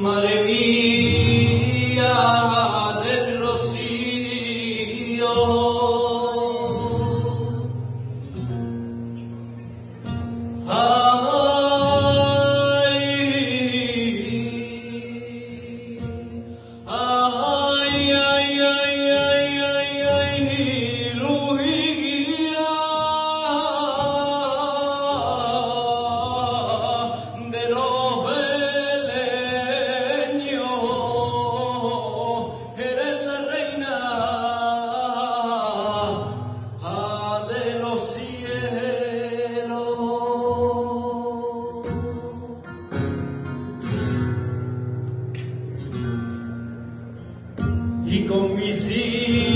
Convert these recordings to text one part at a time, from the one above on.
Maravilla del Rocío. Ay, ay, ay. y con mis hijos.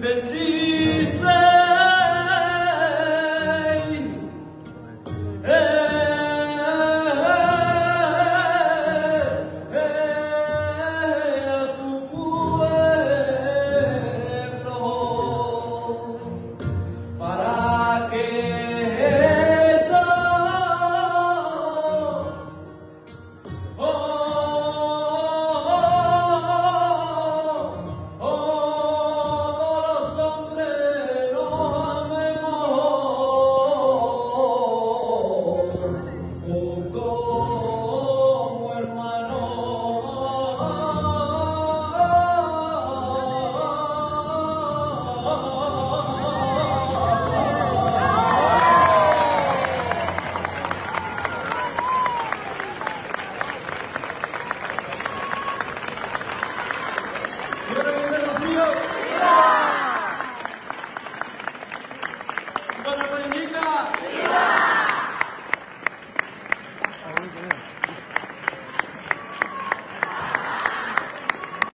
Bendice